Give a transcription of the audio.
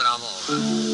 stravola.